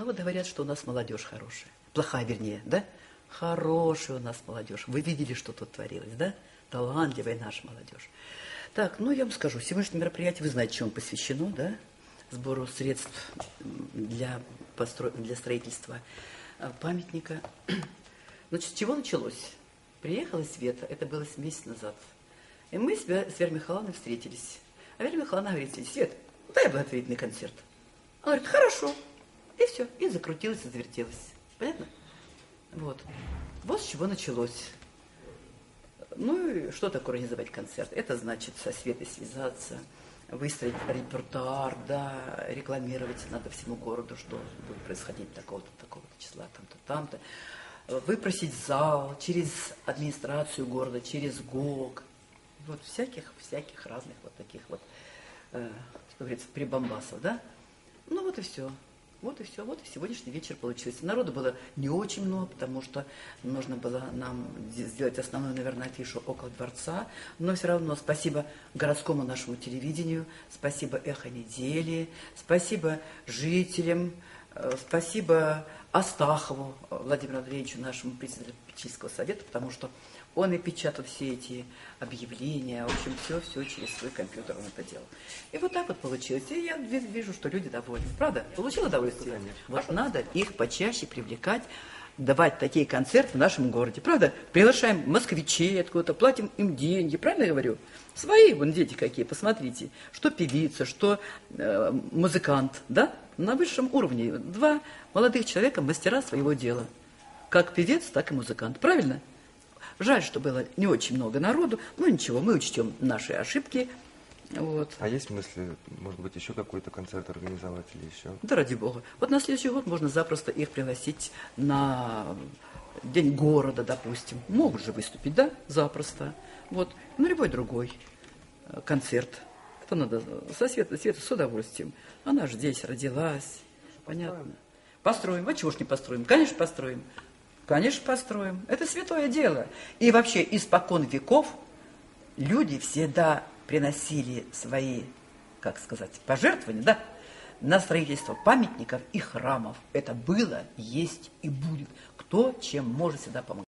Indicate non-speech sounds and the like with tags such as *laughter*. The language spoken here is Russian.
Ну вот говорят, что у нас молодежь хорошая. Плохая, вернее, да? Хорошая у нас молодежь. Вы видели, что тут творилось, да? Талантливая наша молодежь. Так, ну я вам скажу, сегодняшнее мероприятие, вы знаете, чем посвящено, да? Сбору средств для, постро... для строительства э, памятника. *clears throat* Значит, с чего началось? Приехала Света, это было месяц назад. И мы с Верой Михайловной встретились. А Вера Михайловна говорит, Свет, дай благотворительный концерт. Она говорит, хорошо. И все, и закрутилась, и завертелась. Понятно? Вот. Вот с чего началось. Ну и что такое организовать концерт? Это значит со Светой связаться, выстроить репертуар, да, рекламировать надо всему городу, что будет происходить такого-то, такого-то числа, там-то, там-то. Выпросить зал через администрацию города, через ГОК. Вот всяких, всяких разных вот таких вот, э, что говорится, прибамбасов, да? Ну вот и все. Вот и все, вот и сегодняшний вечер получился. Народу было не очень много, потому что нужно было нам сделать основную, наверное, афишу около дворца. Но все равно спасибо городскому нашему телевидению, спасибо «Эхо недели», спасибо жителям, э, спасибо Астахову Владимиру Андреевичу, нашему председателю Печильского совета, потому что он и печатал все эти объявления, в общем, все-все через свой компьютер он это делал. И вот так вот получилось. И я вижу, что люди довольны. Правда? Получил удовольствие? Вот надо их почаще привлекать, давать такие концерты в нашем городе. Правда? Приглашаем москвичей откуда-то, платим им деньги. Правильно я говорю? Свои вон дети какие, посмотрите. Что певица, что э, музыкант, да? На высшем уровне. Два молодых человека, мастера своего дела. Как певец, так и музыкант. Правильно? Жаль, что было не очень много народу. Ну ничего, мы учтем наши ошибки. Вот. А есть мысли, может быть, еще какой-то концерт организовать или еще? Да ради бога. Вот на следующий год можно запросто их пригласить на День города, допустим. Могут же выступить, да? Запросто. Вот. На любой другой э, концерт. Это надо со Светой, Света с удовольствием. Она же здесь родилась. Понятно. Построим. А чего ж не построим? Конечно, построим. Конечно, построим. Это святое дело. И вообще, испокон веков люди всегда приносили свои, как сказать, пожертвования, да, на строительство памятников и храмов. Это было, есть и будет. Кто чем может всегда помогать.